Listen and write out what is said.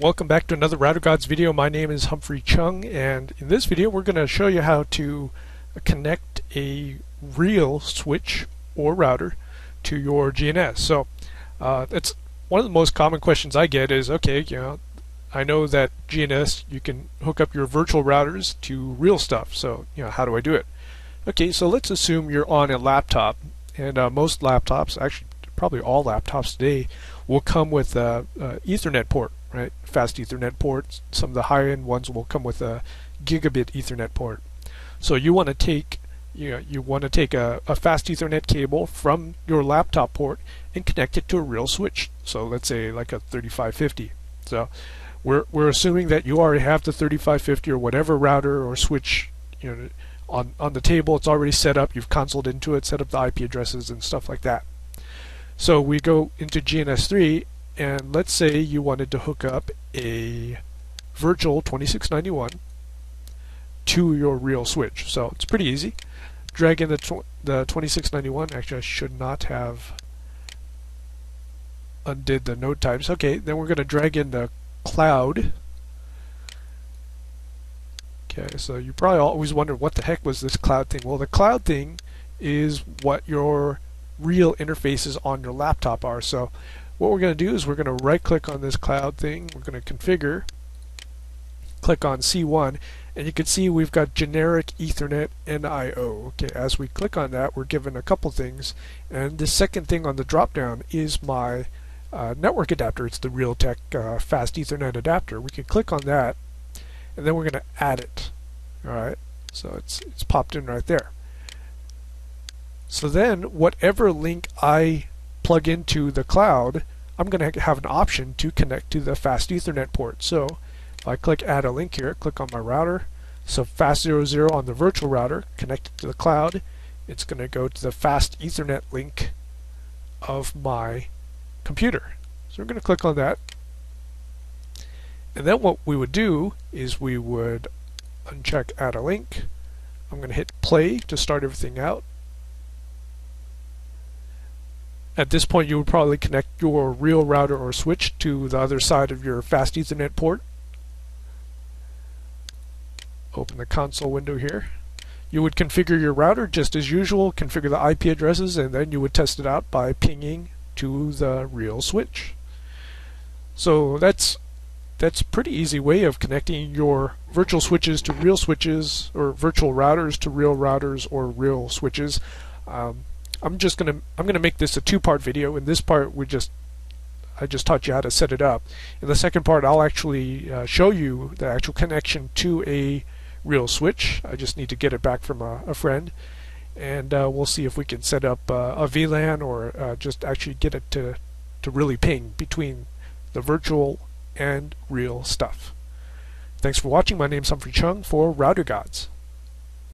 Welcome back to another Router Gods video. My name is Humphrey Chung and in this video we're going to show you how to connect a real switch or router to your GNS. So uh, that's one of the most common questions I get is okay, you know, I know that GNS you can hook up your virtual routers to real stuff. So, you know, how do I do it? Okay, so let's assume you're on a laptop and uh, most laptops, actually probably all laptops today, will come with a Ethernet port right? Fast Ethernet ports. Some of the higher-end ones will come with a gigabit Ethernet port. So you want to take you know, you want to take a, a fast Ethernet cable from your laptop port and connect it to a real switch. So let's say like a 3550. So we're we're assuming that you already have the 3550 or whatever router or switch you know on on the table. It's already set up. You've consoled into it, set up the IP addresses and stuff like that. So we go into GNS3 and let's say you wanted to hook up a virtual 2691 to your real switch. So it's pretty easy. Drag in the, tw the 2691. Actually, I should not have undid the node types. Okay, then we're going to drag in the cloud. Okay, so you probably always wonder what the heck was this cloud thing. Well, the cloud thing is what your real interfaces on your laptop are. So what we're going to do is we're going to right click on this cloud thing, we're going to configure, click on C1, and you can see we've got generic Ethernet NIO. Okay, as we click on that, we're given a couple things, and the second thing on the drop down is my uh, network adapter. It's the Realtek uh, fast Ethernet adapter. We can click on that, and then we're going to add it. All right, so it's it's popped in right there. So then, whatever link I plug into the cloud, I'm going to have an option to connect to the fast Ethernet port. So if I click add a link here, click on my router, so fast00 on the virtual router connected to the cloud, it's going to go to the fast Ethernet link of my computer. So we're going to click on that. And then what we would do is we would uncheck add a link. I'm going to hit play to start everything out. At this point you would probably connect your real router or switch to the other side of your fast Ethernet port. Open the console window here. You would configure your router just as usual, configure the IP addresses, and then you would test it out by pinging to the real switch. So that's that's a pretty easy way of connecting your virtual switches to real switches or virtual routers to real routers or real switches. Um, I'm just gonna I'm gonna make this a two-part video. In this part, we just I just taught you how to set it up. In the second part, I'll actually uh, show you the actual connection to a real switch. I just need to get it back from a, a friend, and uh, we'll see if we can set up uh, a VLAN or uh, just actually get it to to really ping between the virtual and real stuff. Thanks for watching. My name's Humphrey Chung for Router Gods.